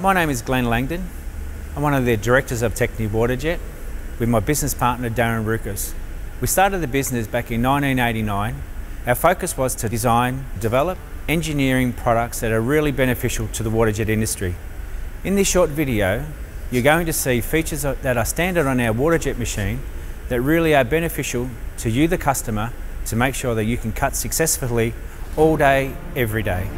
My name is Glenn Langdon. I'm one of the directors of Techni Waterjet with my business partner Darren Rukas. We started the business back in 1989. Our focus was to design, develop engineering products that are really beneficial to the waterjet industry. In this short video, you're going to see features that are standard on our waterjet machine that really are beneficial to you, the customer, to make sure that you can cut successfully all day, every day.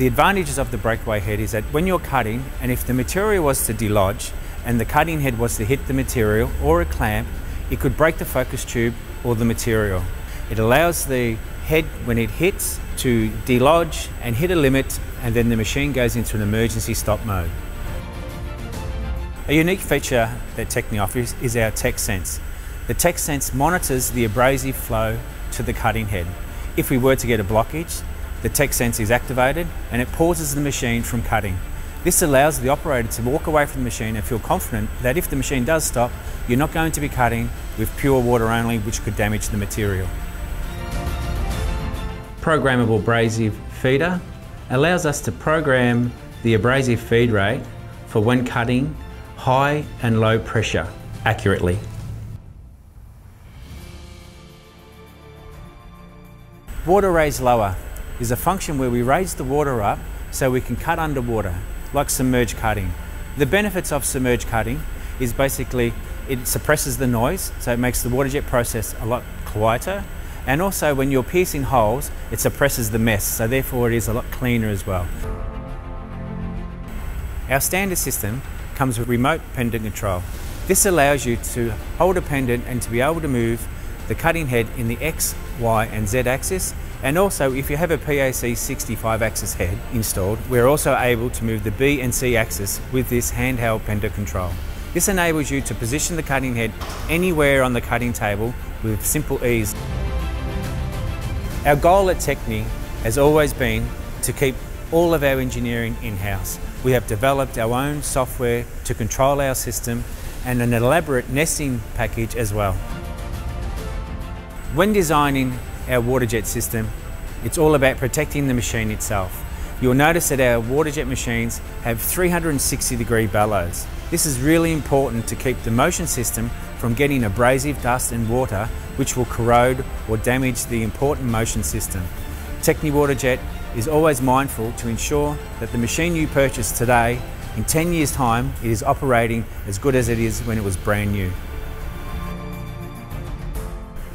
The advantages of the breakaway head is that when you're cutting and if the material was to delodge and the cutting head was to hit the material or a clamp, it could break the focus tube or the material. It allows the head when it hits to delodge and hit a limit and then the machine goes into an emergency stop mode. A unique feature that Techni offers is our TechSense. The TechSense monitors the abrasive flow to the cutting head. If we were to get a blockage, the TechSense is activated and it pauses the machine from cutting. This allows the operator to walk away from the machine and feel confident that if the machine does stop, you're not going to be cutting with pure water only, which could damage the material. Programmable abrasive feeder allows us to program the abrasive feed rate for when cutting high and low pressure accurately. Water raise lower is a function where we raise the water up so we can cut underwater, like submerged cutting. The benefits of submerged cutting is basically it suppresses the noise, so it makes the water jet process a lot quieter. And also when you're piercing holes, it suppresses the mess, so therefore it is a lot cleaner as well. Our standard system comes with remote pendant control. This allows you to hold a pendant and to be able to move the cutting head in the X, Y and Z axis and also if you have a PAC 65 axis head installed, we're also able to move the B and C axis with this handheld pendant control. This enables you to position the cutting head anywhere on the cutting table with simple ease. Our goal at Techni has always been to keep all of our engineering in-house. We have developed our own software to control our system and an elaborate nesting package as well. When designing our water jet system, it's all about protecting the machine itself. You'll notice that our water jet machines have 360 degree bellows. This is really important to keep the motion system from getting abrasive dust and water which will corrode or damage the important motion system. Techni Waterjet is always mindful to ensure that the machine you purchase today, in 10 years time, it is operating as good as it is when it was brand new.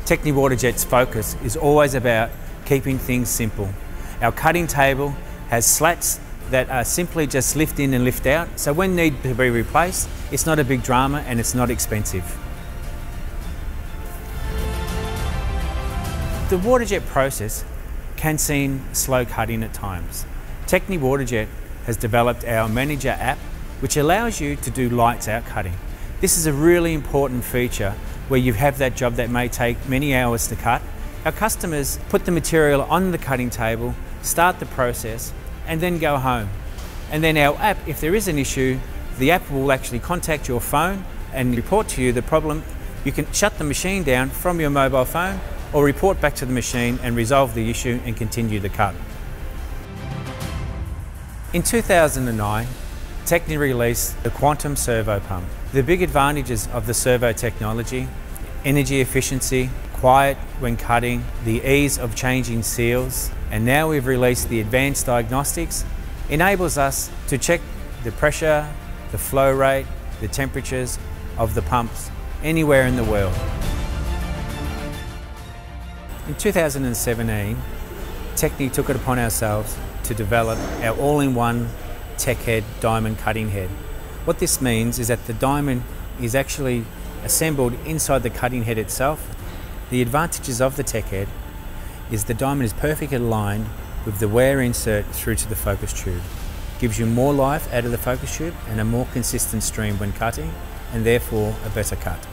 Techni Waterjet's focus is always about keeping things simple. Our cutting table has slats that are simply just lift in and lift out, so when need to be replaced, it's not a big drama and it's not expensive. The waterjet process can seem slow cutting at times. Techni Waterjet has developed our Manager app which allows you to do lights out cutting. This is a really important feature where you have that job that may take many hours to cut. Our customers put the material on the cutting table, start the process, and then go home. And then our app, if there is an issue, the app will actually contact your phone and report to you the problem. You can shut the machine down from your mobile phone or report back to the machine and resolve the issue and continue the cut. In 2009, Techni released the Quantum Servo Pump. The big advantages of the servo technology, energy efficiency, quiet when cutting, the ease of changing seals, and now we've released the advanced diagnostics, enables us to check the pressure, the flow rate, the temperatures of the pumps anywhere in the world. In 2017, Techni took it upon ourselves to develop our all-in-one tech head diamond cutting head. What this means is that the diamond is actually assembled inside the cutting head itself. The advantages of the tech head is the diamond is perfectly aligned with the wear insert through to the focus tube. Gives you more life out of the focus tube and a more consistent stream when cutting and therefore a better cut.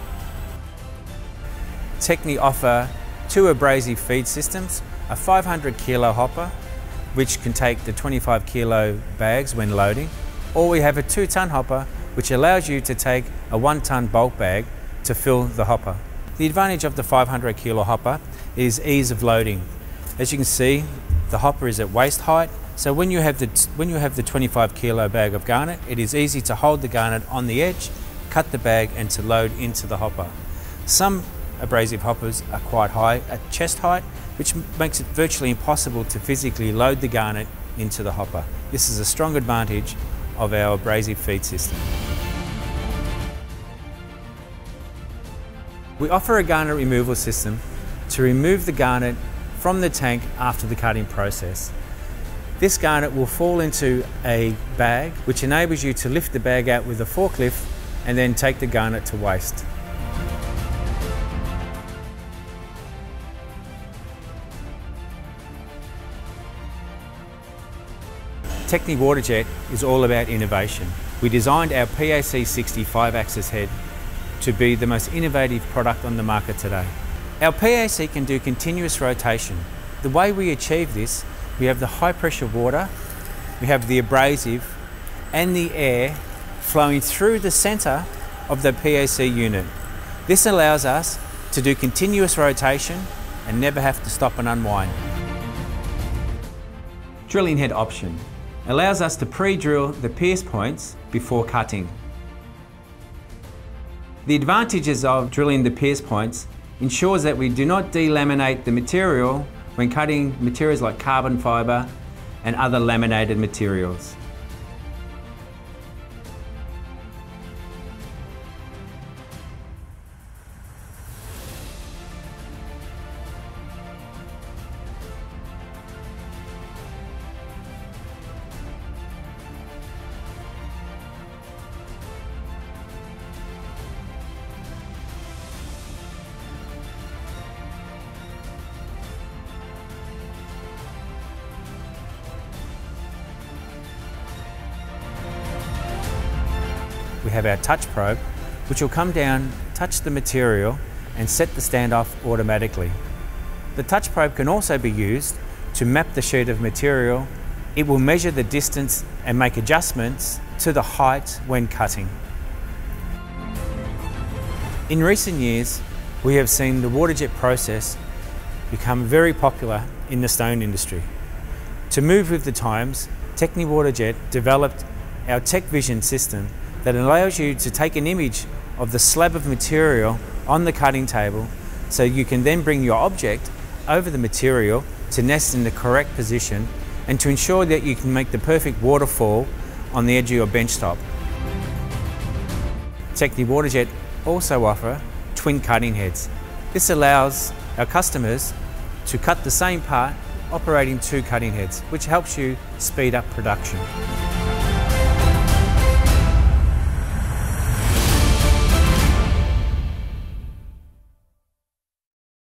Techni offer two abrasive feed systems, a 500 kilo hopper which can take the 25 kilo bags when loading or we have a two ton hopper which allows you to take a one ton bulk bag to fill the hopper. The advantage of the 500 kilo hopper is ease of loading. As you can see, the hopper is at waist height, so when you have the when you have the 25 kilo bag of garnet, it is easy to hold the garnet on the edge, cut the bag, and to load into the hopper. Some abrasive hoppers are quite high at chest height, which makes it virtually impossible to physically load the garnet into the hopper. This is a strong advantage of our abrasive feed system. We offer a garnet removal system to remove the garnet from the tank after the cutting process. This garnet will fall into a bag which enables you to lift the bag out with a forklift and then take the garnet to waste. Techni Waterjet is all about innovation. We designed our PAC 65 axis head to be the most innovative product on the market today. Our PAC can do continuous rotation. The way we achieve this, we have the high pressure water, we have the abrasive and the air flowing through the centre of the PAC unit. This allows us to do continuous rotation and never have to stop and unwind. Drilling head option allows us to pre-drill the pierce points before cutting. The advantages of drilling the pierce points ensures that we do not delaminate the material when cutting materials like carbon fibre and other laminated materials. We have our touch probe, which will come down, touch the material, and set the standoff automatically. The touch probe can also be used to map the sheet of material. It will measure the distance and make adjustments to the height when cutting. In recent years, we have seen the waterjet process become very popular in the stone industry. To move with the times, Techni Waterjet developed our TechVision system that allows you to take an image of the slab of material on the cutting table so you can then bring your object over the material to nest in the correct position and to ensure that you can make the perfect waterfall on the edge of your bench top. Techni Waterjet also offer twin cutting heads. This allows our customers to cut the same part operating two cutting heads, which helps you speed up production.